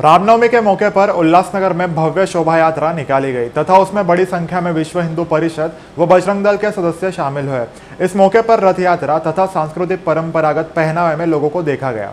रामनवमी के मौके पर उल्लासनगर में भव्य शोभा यात्रा निकाली गई, तथा उसमें बड़ी संख्या में विश्व हिंदू परिषद व बजरंग दल के सदस्य शामिल हुए। इस मौके पर रथ यात्रा तथा सांस्कृतिक परंपरागत पहनावे में लोगों को देखा गया।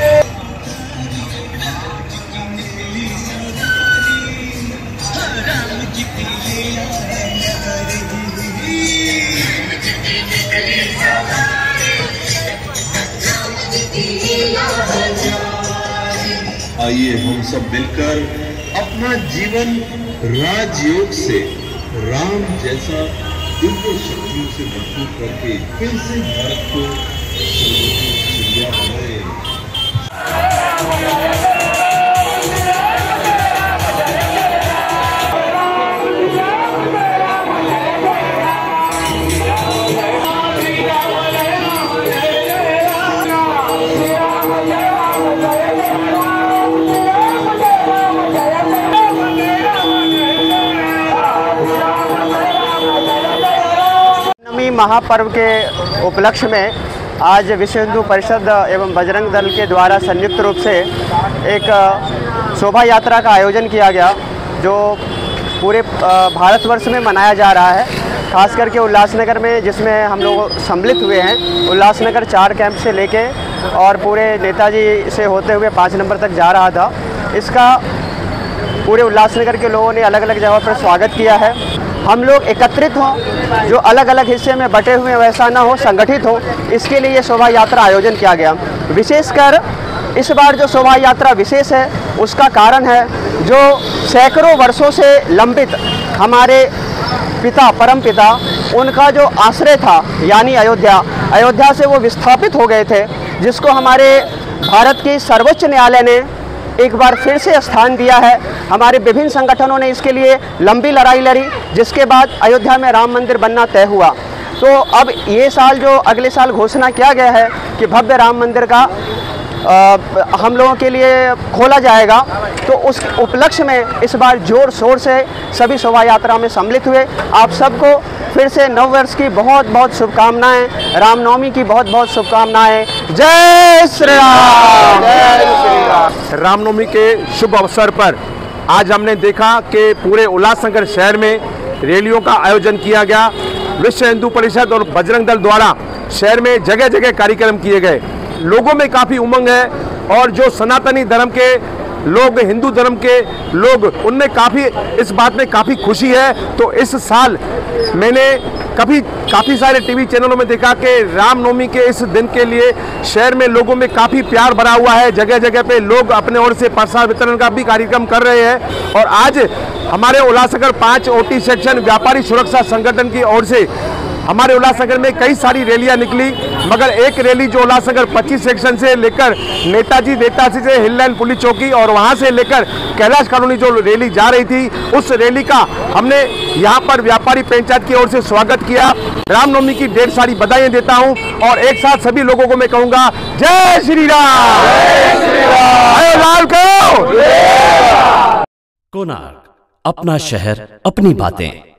आइए हम सब मिलकर अपना जीवन राजयोग से, राम जैसा दिव्य शक्तियों से भरपूर करके फिर से भारत को महापर्व के उपलक्ष्य में आज विश्व हिंदू परिषद एवं बजरंग दल के द्वारा संयुक्त रूप से एक शोभा यात्रा का आयोजन किया गया, जो पूरे भारतवर्ष में मनाया जा रहा है। खास करके उल्लासनगर में, जिसमें हम लोग सम्मिलित हुए हैं, उल्लासनगर चार कैंप से लेके और पूरे नेताजी से होते हुए पाँच नंबर तक जा रहा था। इसका पूरे उल्लासनगर के लोगों ने अलग अलग जगह पर स्वागत किया है। हम लोग एकत्रित हों, जो अलग अलग हिस्से में बटे हुए वैसा ना हो, संगठित हो, इसके लिए ये शोभा यात्रा आयोजन किया गया। विशेषकर इस बार जो शोभा यात्रा विशेष है, उसका कारण है, जो सैकड़ों वर्षों से लंबित हमारे पिता, परम पिता, उनका जो आश्रय था, यानी अयोध्या अयोध्या से वो विस्थापित हो गए थे, जिसको हमारे भारत की सर्वोच्च न्यायालय ने एक बार फिर से स्थान दिया है। हमारे विभिन्न संगठनों ने इसके लिए लंबी लड़ाई लड़ी जिसके बाद अयोध्या में राम मंदिर बनना तय हुआ। तो अब ये साल जो अगले साल घोषणा किया गया है कि भव्य राम मंदिर का अ, हम लोगों के लिए खोला जाएगा तो उस उपलक्ष्य में इस बार ज़ोर शोर से सभी शोभा यात्रा में सम्मिलित हुए। आप सबको फिर से नव वर्ष की बहुत बहुत शुभकामनाएँ, रामनवमी की बहुत बहुत शुभकामनाएँ। जय श्री राम! जय श्री राम। रामनवमी के शुभ अवसर पर आज हमने देखा कि पूरे उल्लासनगर शहर में रैलियों का आयोजन किया गया। विश्व हिंदू परिषद और बजरंग दल द्वारा शहर में जगह जगह कार्यक्रम किए गए। लोगों में काफ़ी उमंग है और जो सनातनी धर्म के लोग हिंदू धर्म के लोग उनमें काफ़ी, इस बात में काफ़ी खुशी है। तो इस साल मैंने कभी, काफ़ी सारे टीवी चैनलों में देखा कि रामनवमी के इस दिन के लिए शहर में लोगों में काफ़ी प्यार भरा हुआ है। जगह जगह पे लोग अपने ओर से प्रसाद वितरण का भी कार्यक्रम कर रहे हैं। और आज हमारे उल्लासनगर पाँच ओटी सेक्शन व्यापारी सुरक्षा संगठन की ओर से हमारे उल्लासनगर में कई सारी रैलियाँ निकली, मगर एक रैली जो उल्लासनगर 25 सेक्शन से लेकर नेताजी नेताजी से हिल लाइन पुलिस चौकी और वहाँ से लेकर कैलाश कॉलोनी जो रैली जा रही थी, उस रैली का हमने यहाँ पर व्यापारी पंचायत की ओर से स्वागत किया। रामनवमी की ढेर सारी बधाइयाँ देता हूँ और एक साथ सभी लोगों को मैं कहूँगा, जय श्री राम! को! अपना शहर, अपनी बातें।